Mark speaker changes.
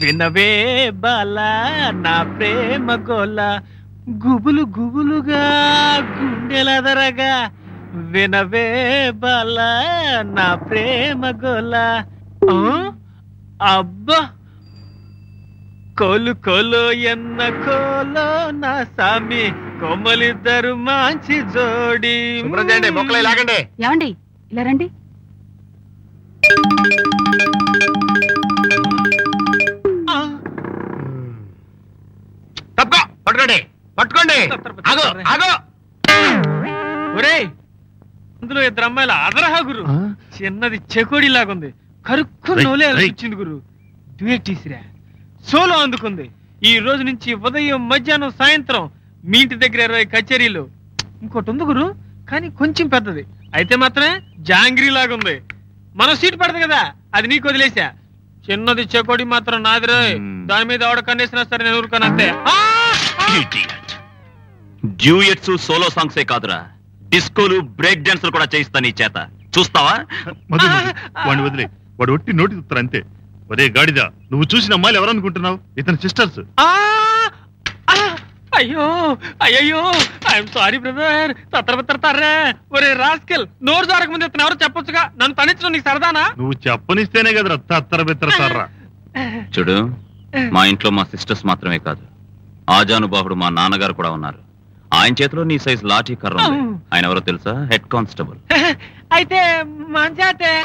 Speaker 1: వినవే బాల నా ప్రేమ గోల. గుబులు గుబులుగా గుండెలదరగా వినవే బాల నా ప్రేమ గోల? అబ్బా! కోలు కోలు ఎన్న కోలో నా సామి కొమ్మలిద్దరు మంచి జోడి.
Speaker 2: లాగండి.
Speaker 3: ఏమండి? ఇలా రండి.
Speaker 2: పట్టుకోండి. పట్టుకోండి. ఆగో ఆగో.
Speaker 1: ఒరేయ్ అందులో ఇద్దరు అమ్మాయిల అదరహ గురు. చిన్నది చెకోడి లాగుంది కరుక్కు నోలే. వచ్చింది గురు. డ్యూయట్ తీసిరా. సోలో అందుకుంది. ఈ రోజు నుంచి ఉదయం మధ్యాహ్నం సాయంత్రం మీ ఇంటి దగ్గర ఇరవై కచేరీలు. ఇంకోటి ఉంది గురు కానీ కొంచెం పెద్దది. అయితే మాత్రమే జాంగ్రీ లాగుంది మన సీట్ పడదు కదా అది నీకు వదిలేసా. చిన్నది చెకోడి మాత్రం నాదిరే. దాని మీద ఆవిడ కన్నేసినా సరే నేను ఊరుకోను అంతే. ఆ!
Speaker 4: డ్యూయట్స్ సోలో సాంగ్సే కాదురా. డిస్కోలు బ్రేక్ డాన్సులు కూడా చేయిస్తా నీ చేత. చూస్తావా?
Speaker 5: వాడిని వదిలే. వాడు ఒట్టి నోటి తుత్తరు అంతే. ఒరే గాడిద నువ్వు చూసిన అమ్మాయిలు ఎవరనుకుంటున్నావు ఇతని సిస్టర్స్
Speaker 1: ఆ! ఆ! అయ్యో అయ్యో ఐఎమ్ సారీ బ్రదర్ తత్తరబత్తరతారా ఒరే రాస్కెల్ నోరు జారక ముందు ఇతను ఎవరు చెప్పొచ్చుగా? నన్ను తనించడం నీకు సరదానా?
Speaker 5: నువ్వు చెప్పనిస్తేనే కదరా తత్తర బిత్తర తర్రా.
Speaker 4: చూడు మా ఇంట్లో మా సిస్టర్స్ మాత్రమే కాదు. ఆజానుబాహుడు మా నాన్నగారు కూడా ఉన్నారు. ఆయన చేతిలో నీ సైజ్ లాఠీ కర్ర ఉంది. ఆయన ఎవరో తెలుసా? Head constable.
Speaker 1: అయితే మంచాతే